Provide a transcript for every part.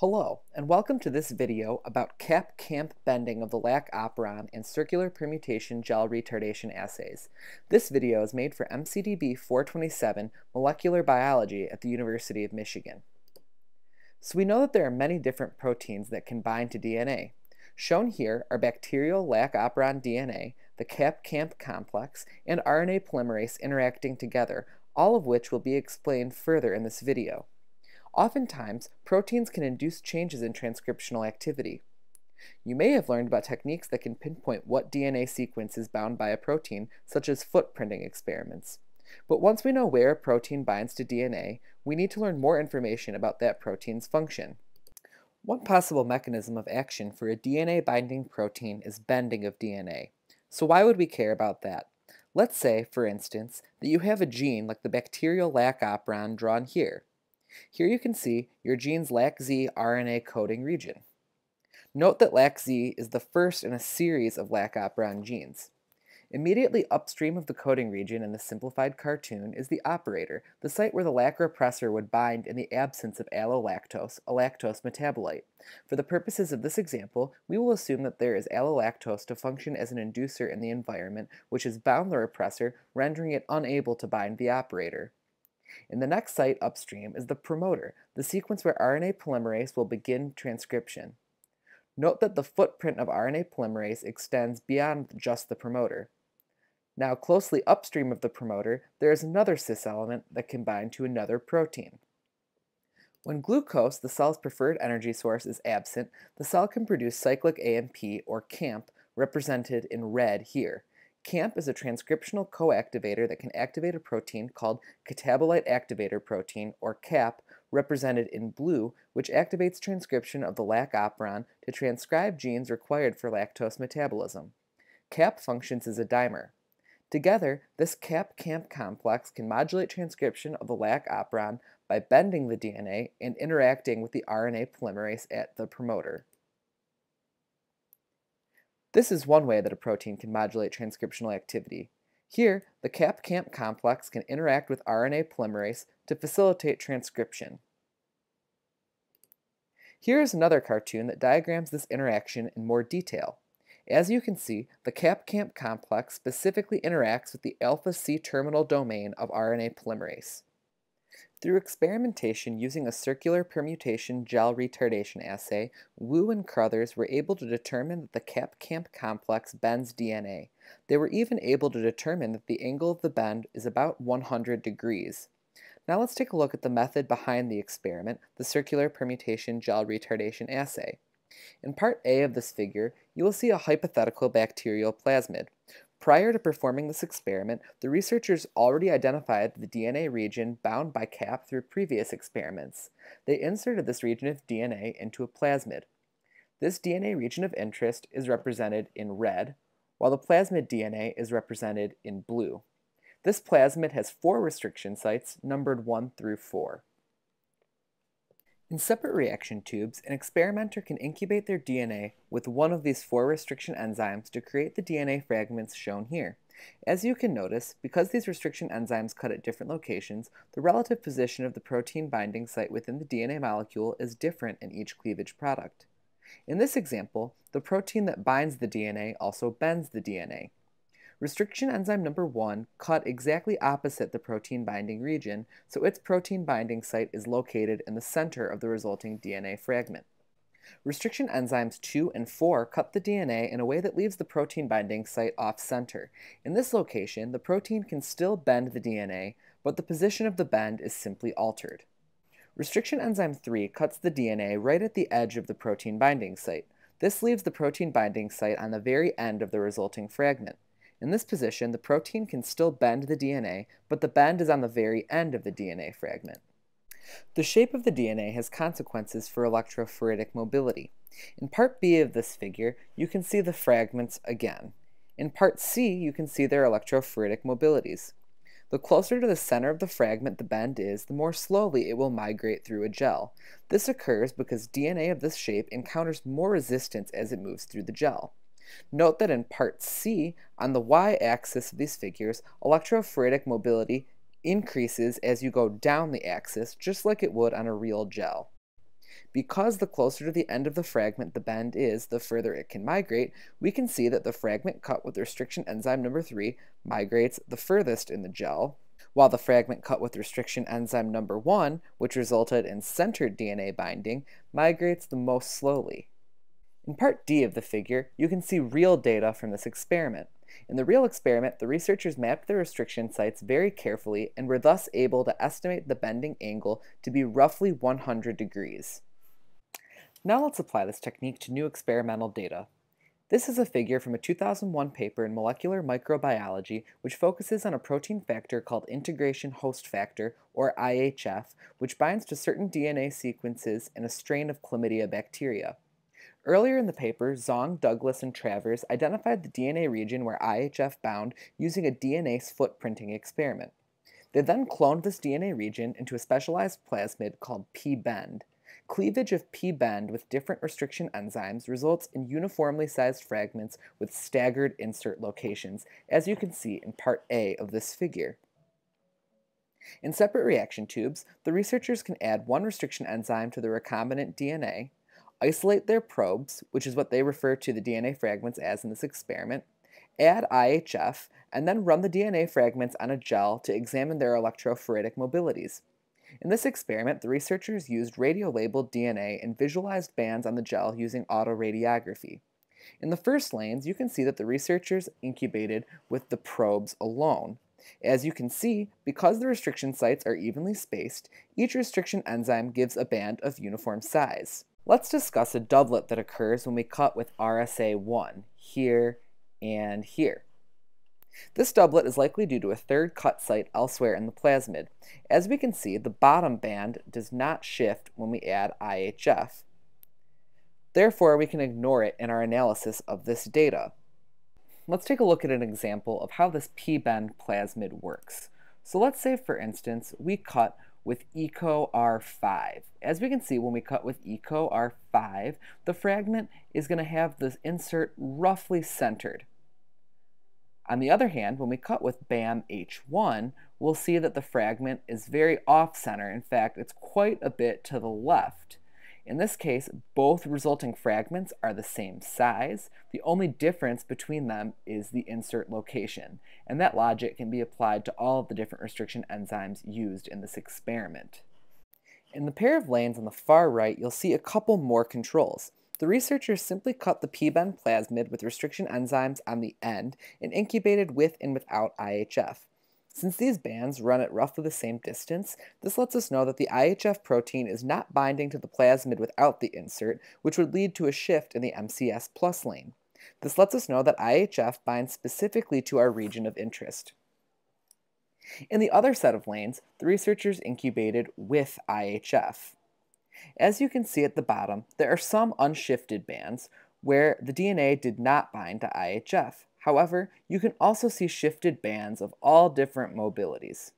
Hello, and welcome to this video about cap-camp bending of the lac operon and circular permutation gel retardation assays. This video is made for MCDB 427 Molecular Biology at the University of Michigan. So we know that there are many different proteins that can bind to DNA. Shown here are bacterial lac operon DNA, the cap-camp complex, and RNA polymerase interacting together, all of which will be explained further in this video. Oftentimes, proteins can induce changes in transcriptional activity. You may have learned about techniques that can pinpoint what DNA sequence is bound by a protein, such as footprinting experiments. But once we know where a protein binds to DNA, we need to learn more information about that protein's function. One possible mechanism of action for a DNA-binding protein is bending of DNA. So why would we care about that? Let's say, for instance, that you have a gene like the bacterial lac operon drawn here. Here you can see your gene's LAC-Z RNA coding region. Note that LAC-Z is the first in a series of lac operon genes. Immediately upstream of the coding region in the simplified cartoon is the operator, the site where the lac repressor would bind in the absence of allolactose, a lactose metabolite. For the purposes of this example, we will assume that there is allolactose to function as an inducer in the environment, which has bound the repressor, rendering it unable to bind the operator. In the next site upstream is the promoter, the sequence where RNA polymerase will begin transcription. Note that the footprint of RNA polymerase extends beyond just the promoter. Now closely upstream of the promoter, there is another cis element that can bind to another protein. When glucose, the cell's preferred energy source, is absent, the cell can produce cyclic AMP, or CAMP, represented in red here. CAMP is a transcriptional coactivator that can activate a protein called catabolite activator protein, or CAP, represented in blue, which activates transcription of the lac operon to transcribe genes required for lactose metabolism. CAP functions as a dimer. Together, this cap-camp complex can modulate transcription of the lac operon by bending the DNA and interacting with the RNA polymerase at the promoter. This is one way that a protein can modulate transcriptional activity. Here, the cap-camp complex can interact with RNA polymerase to facilitate transcription. Here is another cartoon that diagrams this interaction in more detail. As you can see, the cap-camp complex specifically interacts with the alpha C-terminal domain of RNA polymerase. Through experimentation using a circular permutation gel retardation assay, Wu and Crothers were able to determine that the cap-camp complex bends DNA. They were even able to determine that the angle of the bend is about 100 degrees. Now let's take a look at the method behind the experiment, the circular permutation gel retardation assay. In part A of this figure, you will see a hypothetical bacterial plasmid. Prior to performing this experiment, the researchers already identified the DNA region bound by CAP through previous experiments. They inserted this region of DNA into a plasmid. This DNA region of interest is represented in red, while the plasmid DNA is represented in blue. This plasmid has four restriction sites, numbered 1 through 4. In separate reaction tubes, an experimenter can incubate their DNA with one of these four restriction enzymes to create the DNA fragments shown here. As you can notice, because these restriction enzymes cut at different locations, the relative position of the protein binding site within the DNA molecule is different in each cleavage product. In this example, the protein that binds the DNA also bends the DNA. Restriction enzyme number 1 cut exactly opposite the protein binding region, so its protein binding site is located in the center of the resulting DNA fragment. Restriction enzymes 2 and 4 cut the DNA in a way that leaves the protein binding site off-center. In this location, the protein can still bend the DNA, but the position of the bend is simply altered. Restriction enzyme 3 cuts the DNA right at the edge of the protein binding site. This leaves the protein binding site on the very end of the resulting fragment. In this position, the protein can still bend the DNA, but the bend is on the very end of the DNA fragment. The shape of the DNA has consequences for electrophoretic mobility. In part B of this figure, you can see the fragments again. In part C, you can see their electrophoretic mobilities. The closer to the center of the fragment the bend is, the more slowly it will migrate through a gel. This occurs because DNA of this shape encounters more resistance as it moves through the gel. Note that in part C, on the y-axis of these figures, electrophoretic mobility increases as you go down the axis, just like it would on a real gel. Because the closer to the end of the fragment the bend is, the further it can migrate, we can see that the fragment cut with restriction enzyme number 3 migrates the furthest in the gel, while the fragment cut with restriction enzyme number 1, which resulted in centered DNA binding, migrates the most slowly. In part D of the figure, you can see real data from this experiment. In the real experiment, the researchers mapped the restriction sites very carefully and were thus able to estimate the bending angle to be roughly 100 degrees. Now let's apply this technique to new experimental data. This is a figure from a 2001 paper in Molecular Microbiology which focuses on a protein factor called integration host factor, or IHF, which binds to certain DNA sequences in a strain of chlamydia bacteria. Earlier in the paper, Zhong, Douglas, and Travers identified the DNA region where IHF bound using a DNA footprinting experiment. They then cloned this DNA region into a specialized plasmid called P-bend. Cleavage of P-bend with different restriction enzymes results in uniformly sized fragments with staggered insert locations, as you can see in part A of this figure. In separate reaction tubes, the researchers can add one restriction enzyme to the recombinant DNA, isolate their probes, which is what they refer to the DNA fragments as in this experiment, add IHF, and then run the DNA fragments on a gel to examine their electrophoretic mobilities. In this experiment, the researchers used radiolabeled DNA and visualized bands on the gel using autoradiography. In the first lanes, you can see that the researchers incubated with the probes alone. As you can see, because the restriction sites are evenly spaced, each restriction enzyme gives a band of uniform size. Let's discuss a doublet that occurs when we cut with RSA1, here and here. This doublet is likely due to a third cut site elsewhere in the plasmid. As we can see, the bottom band does not shift when we add IHF. Therefore, we can ignore it in our analysis of this data. Let's take a look at an example of how this p-bend plasmid works. So let's say, for instance, we cut with ECO R5. As we can see, when we cut with ECO R5, the fragment is going to have the insert roughly centered. On the other hand, when we cut with BAM H1, we'll see that the fragment is very off-center. In fact, it's quite a bit to the left. In this case, both resulting fragments are the same size. The only difference between them is the insert location, and that logic can be applied to all of the different restriction enzymes used in this experiment. In the pair of lanes on the far right, you'll see a couple more controls. The researchers simply cut the p-bend plasmid with restriction enzymes on the end and incubated with and without IHF. Since these bands run at roughly the same distance, this lets us know that the IHF protein is not binding to the plasmid without the insert, which would lead to a shift in the MCS plus lane. This lets us know that IHF binds specifically to our region of interest. In the other set of lanes, the researchers incubated with IHF. As you can see at the bottom, there are some unshifted bands where the DNA did not bind to IHF. However, you can also see shifted bands of all different mobilities.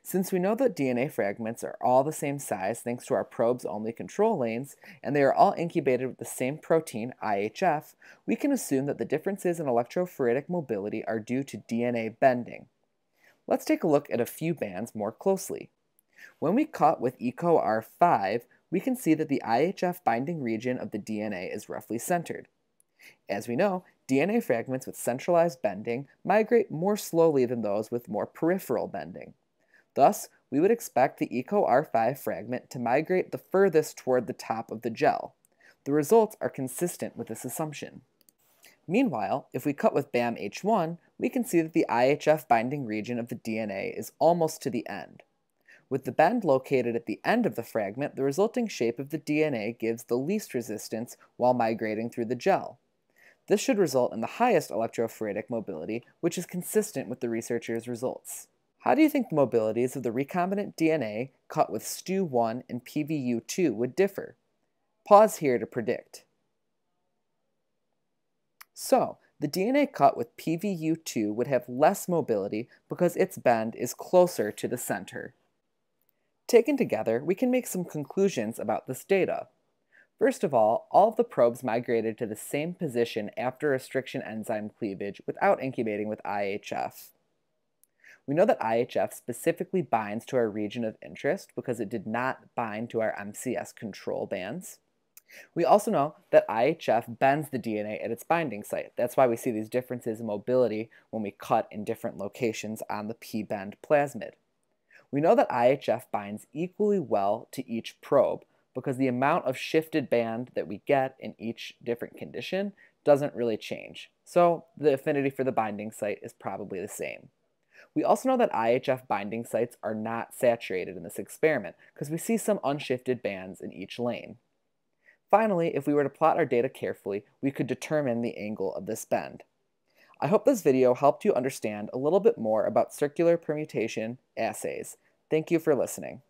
Since we know that DNA fragments are all the same size thanks to our probe's only control lanes, and they are all incubated with the same protein, IHF, we can assume that the differences in electrophoretic mobility are due to DNA bending. Let's take a look at a few bands more closely. When we cut with ECO R5, we can see that the IHF binding region of the DNA is roughly centered. As we know, DNA fragments with centralized bending migrate more slowly than those with more peripheral bending. Thus, we would expect the ECO R5 fragment to migrate the furthest toward the top of the gel. The results are consistent with this assumption. Meanwhile, if we cut with BAM H1, we can see that the IHF binding region of the DNA is almost to the end. With the bend located at the end of the fragment, the resulting shape of the DNA gives the least resistance while migrating through the gel. This should result in the highest electrophoretic mobility, which is consistent with the researchers' results. How do you think the mobilities of the recombinant DNA cut with STU1 and PVU2 would differ? Pause here to predict. So, the DNA cut with PVU2 would have less mobility because its bend is closer to the center. Taken together, we can make some conclusions about this data. First of all, all of the probes migrated to the same position after restriction enzyme cleavage without incubating with IHF. We know that IHF specifically binds to our region of interest because it did not bind to our MCS control bands. We also know that IHF bends the DNA at its binding site. That's why we see these differences in mobility when we cut in different locations on the p-bend plasmid. We know that IHF binds equally well to each probe because the amount of shifted band that we get in each different condition doesn't really change. So the affinity for the binding site is probably the same. We also know that IHF binding sites are not saturated in this experiment because we see some unshifted bands in each lane. Finally, if we were to plot our data carefully, we could determine the angle of this bend. I hope this video helped you understand a little bit more about circular permutation assays. Thank you for listening.